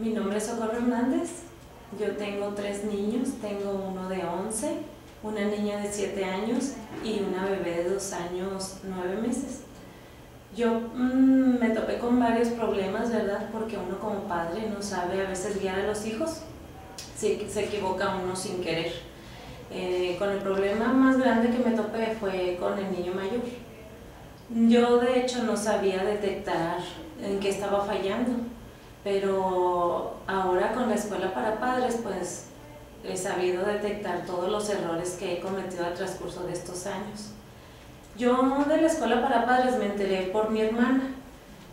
Mi nombre es Socorro Hernández. Yo tengo tres niños. Tengo uno de 11, una niña de 7 años y una bebé de 2 años 9 meses. Yo mm, me topé con varios problemas, ¿verdad? Porque uno como padre no sabe a veces guiar a los hijos. Se, se equivoca uno sin querer. Eh, con el problema más grande que me topé fue con el niño mayor. Yo de hecho no sabía detectar en qué estaba fallando, pero ahora con la escuela para padres pues he sabido detectar todos los errores que he cometido al transcurso de estos años. Yo de la escuela para padres me enteré por mi hermana.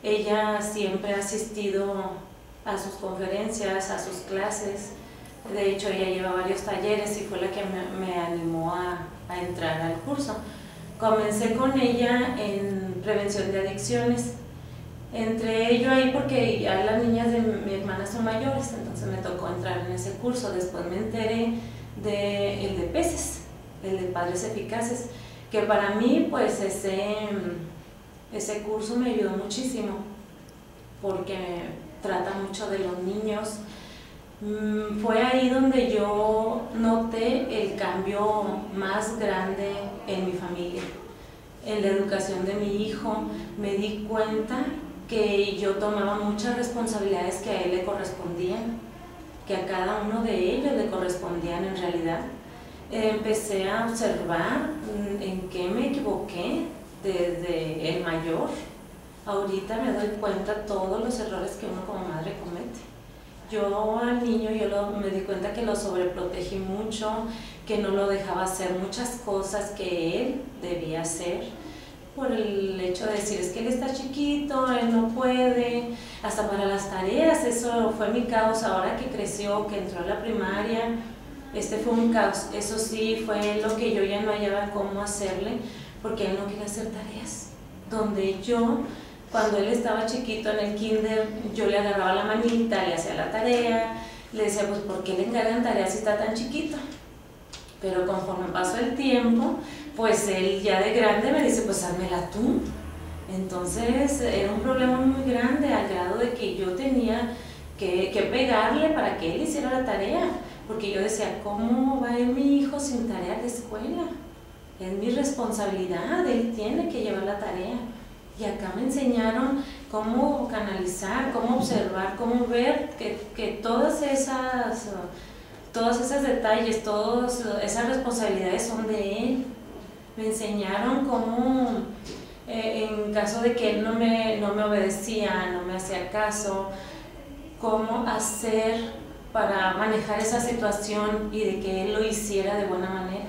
Ella siempre ha asistido a sus conferencias, a sus clases. De hecho, ella lleva varios talleres y fue la que me, animó a, a entrar al curso. Comencé con ella en prevención de adicciones. Entre ello ahí porque ya las niñas de mi hermana son mayores, entonces me tocó entrar en ese curso. Después me enteré de el de peces, el de padres eficaces que para mí pues ese, ese curso me ayudó muchísimo porque trata mucho de los niños. Mm, fue ahí donde yo noté el cambio más grande en mi familia, en la educación de mi hijo. Me di cuenta que yo tomaba muchas responsabilidades que a él le correspondían, que a cada uno de ellos le correspondían en realidad empecé a observar mm, en qué me equivoqué desde el mayor. Ahorita me doy cuenta todos los errores que uno como madre comete. Yo al niño yo me di cuenta que lo sobreprotegí mucho, que no lo dejaba hacer muchas cosas que él debía hacer por el hecho de decir es que él está chiquito, él no puede, hasta para las tareas, eso fue mi causa ahora que creció, que entró a la primaria, este fue un caos. Eso sí fue lo que yo ya no hallaba cómo hacerle, porque él no quería hacer tareas. Donde yo, cuando él estaba chiquito en el kinder, yo le agarraba la manita, le hacía la tarea, le decía, pues, ¿por qué le encargan tareas si está tan chiquito? Pero conforme pasó el tiempo, pues él ya de grande me dice, pues házmela tú. Entonces era un problema muy grande al grado de que yo tenía que, pegarle para que él hiciera la tarea porque yo decía, ¿cómo va a ir mi hijo sin tarea de escuela? Es mi responsabilidad, él tiene que llevar la tarea. Y acá me enseñaron cómo canalizar, cómo observar, cómo ver que, que todas esas, todos esos detalles, todas esas responsabilidades son de él. Me enseñaron cómo, eh, en caso de que él no me, no me obedecía, no me hacía caso, cómo hacer para manejar esa situación y de que él lo hiciera de buena manera.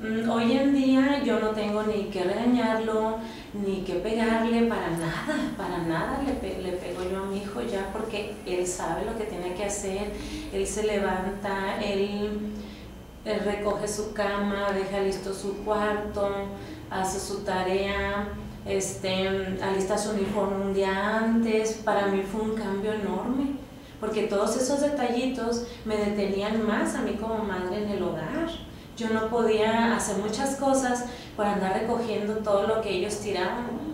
Mm, hoy en día yo no tengo ni que regañarlo, ni que pegarle para nada, para nada le, pego yo a mi hijo ya porque él sabe lo que tiene que hacer, él se levanta, él, él recoge su cama, deja listo su cuarto, hace su tarea, este, alista su uniforme un día antes, para mí fue un cambio enorme porque todos esos detallitos me detenían más a mí como madre en el hogar. Yo no podía hacer muchas cosas por andar recogiendo todo lo que ellos tiraban.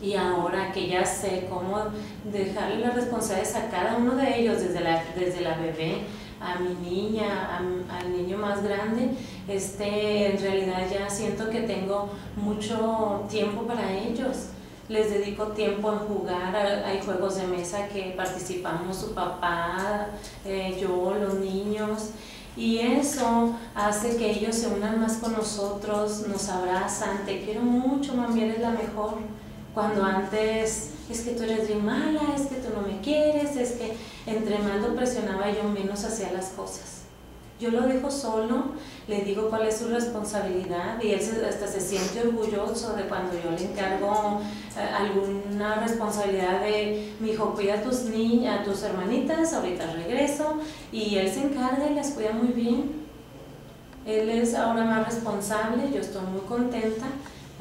Y ahora que ya sé cómo dejarle las responsabilidades a cada uno de ellos, desde la, desde la bebé a mi niña, al niño más grande, este, en realidad ya siento que tengo mucho tiempo para ellos les dedico tiempo en jugar, hay juegos de mesa que participamos su papá, eh, yo, los niños, y eso hace que ellos se unan más con nosotros, nos abrazan, te quiero mucho, mami, eres la mejor. Cuando antes es que tú eres bien mala, es que tú no me quieres, es que entre más lo presionaba yo menos hacía las cosas. Yo lo dejo solo, le digo cuál es su responsabilidad y él hasta se siente orgulloso de cuando yo le encargo eh, alguna responsabilidad de, mi hijo, cuida a tus niñas, a tus hermanitas, ahorita regreso y él se encarga y las cuida muy bien. Él es ahora más responsable, yo estoy muy contenta,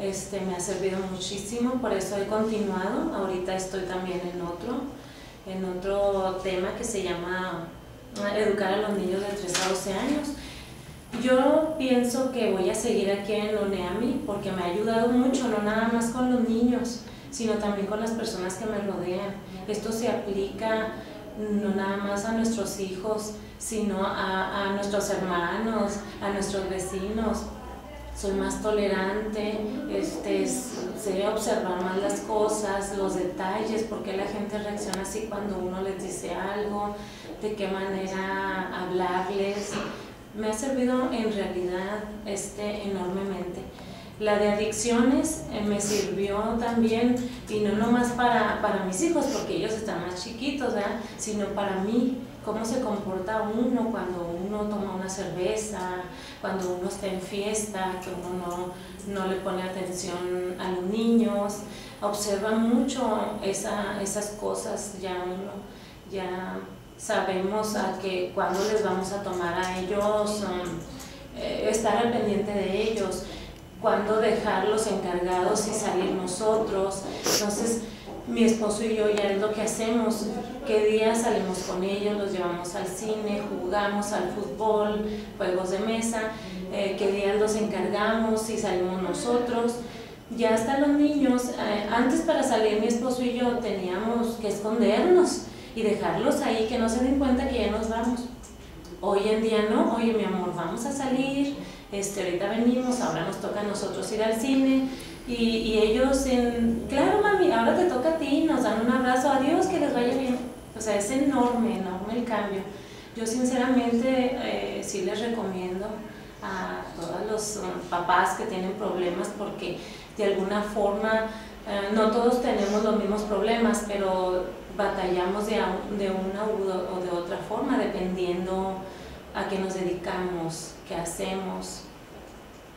este, me ha servido muchísimo, por eso he continuado, ahorita estoy también en otro, en otro tema que se llama educar a los niños de 3 a 12 años. Yo pienso que voy a seguir aquí en ONEAMI porque me ha ayudado mucho, no nada más con los niños, sino también con las personas que me rodean. Esto se aplica no nada más a nuestros hijos, sino a nuestros hermanos, a nuestros vecinos. Soy más tolerante, este, sé observar más las cosas, los detalles, por qué la gente reacciona así cuando uno les dice algo, de qué manera hablarles. Me ha servido en realidad este, enormemente. La de adicciones eh, me sirvió también, y no nomás para, para mis hijos, porque ellos están más chiquitos, ¿verdad? sino para mí, cómo se comporta uno cuando uno toma una cerveza, cuando uno está en fiesta, que uno no, no le pone atención a los niños, observa mucho esa, esas cosas, ya uno ya sabemos a que cuando les vamos a tomar a ellos, um, eh, estar al pendiente de ellos cuándo dejarlos encargados y salir nosotros. Entonces, mi esposo y yo ya es lo que hacemos, qué día salimos con ellos, los llevamos al cine, jugamos al fútbol, juegos de mesa, eh, qué días los encargamos y salimos nosotros. Ya hasta los niños, eh, antes para salir mi esposo y yo teníamos que escondernos y dejarlos ahí, que no se den cuenta que ya nos vamos. Hoy en día no, oye mi amor, vamos a salir, este, ahorita venimos, ahora nos toca a nosotros ir al cine. Y, y ellos, en, claro mami, ahora te toca a ti, nos dan un abrazo, adiós, que les vaya bien. O sea, es enorme, enorme el cambio. Yo sinceramente eh, sí les recomiendo a todos los um, papás que tienen problemas porque de alguna forma eh, no todos tenemos los mismos problemas, pero batallamos de, de una o de otra forma dependiendo a qué nos dedicamos, qué hacemos.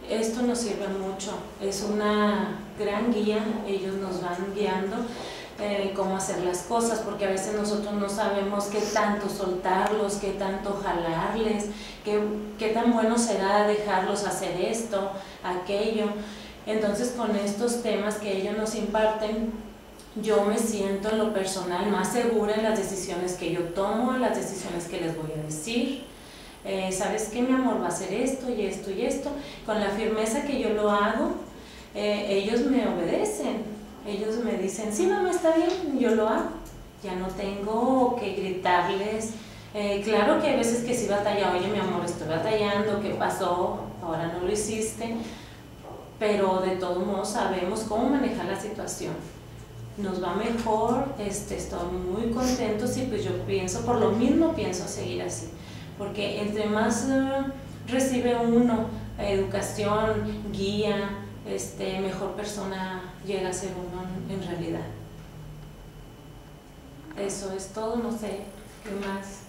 Esto nos sirve mucho, es una gran guía, ellos nos van guiando eh, cómo hacer las cosas, porque a veces nosotros no sabemos qué tanto soltarlos, qué tanto jalarles, qué, qué tan bueno será dejarlos hacer esto, aquello. Entonces con estos temas que ellos nos imparten, yo me siento en lo personal más segura en las decisiones que yo tomo, en las decisiones que les voy a decir eh, ¿sabes qué, mi amor? Va a ser esto y esto y esto. Con la firmeza que yo lo hago, eh, ellos me obedecen. Ellos me dicen, sí, mamá, está bien, yo lo hago. Ya no tengo que gritarles. Eh, claro que hay veces que sí batalla, oye, mi amor, estoy batallando, ¿qué pasó? Ahora no lo hiciste. Pero de todos modos sabemos cómo manejar la situación nos va mejor, este, estoy muy contentos y pues yo pienso, por lo mismo pienso seguir así porque entre más eh, recibe uno educación, guía, este, mejor persona llega a ser uno en realidad. Eso es todo, no sé qué más.